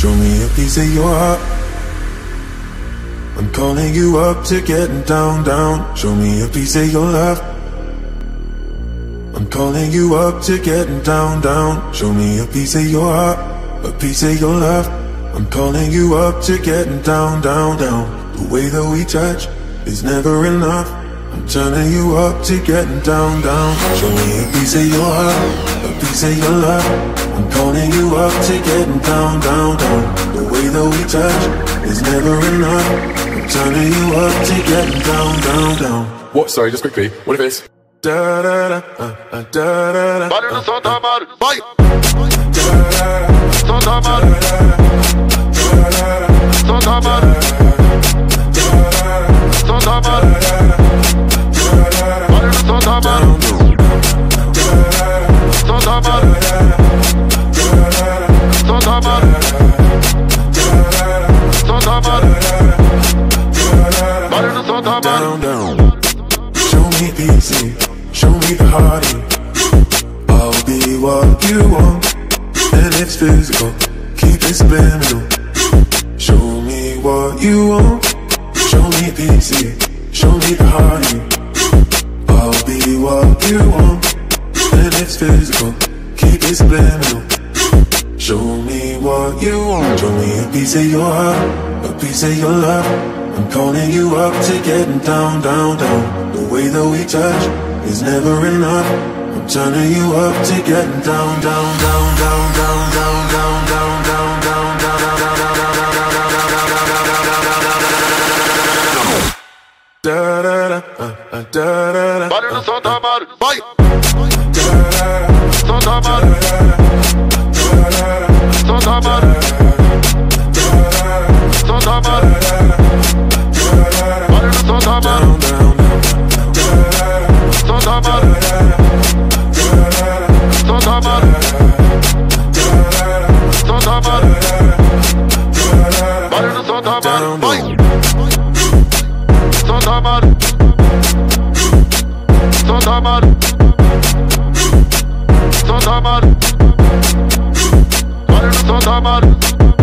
Show me a piece of your heart. I'm calling you up to getting down, down. Show me a piece of your love. I'm calling you up to getting down, down. Show me a piece of your heart, a piece of your love. I'm calling you up to getting down, down, down. The way that we touch is never enough. I'm turning you up to getting down, down. Show me a piece of your heart, a piece of your love. I'm calling you up to getting down, down, down. The way that we touch is never enough. I'm turning you up to getting down, down, down. What? Sorry, just quickly. What if it's Da da da, uh, uh, da da da. Barulho só tá barulho. Vai! Da da da, Só tá da barulho. Down, down. Show me the easy, show me the heartache. I'll be what you want, and it's physical. Keep it subliminal. Show me what you want, show me the easy, show me the heartache. I'll be what you want, and it's physical. Keep it subliminal. Show me what you want. Show me a piece of your heart, piece of your love. I'm calling you up to getting down, down, down. The way that we touch is never enough. I'm turning you up to getting down, down, down, down, down, down, down, down, down, down, down, down, down, da da da, uh, uh, da da da. Barulho só tá barulho. Vai! Da da Santama. Olha na Santama. Santama. Santama. Santama. Olha na Santama. Vai. Santama. Santama. Santama. Olha na Santama.